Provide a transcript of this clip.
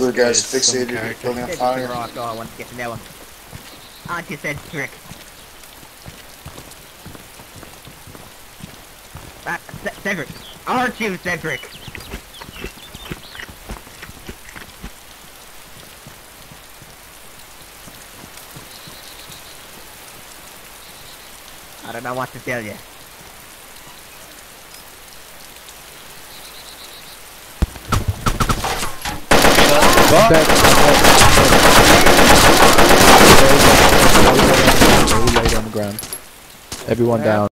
Other guys Some fixated, character. building a Cedric fire. Rock. Oh, I want to get to know him. Aren't you, Cedric? Ah, C- Cedric. Aren't you, Cedric? I don't know what to tell you. Everyone down.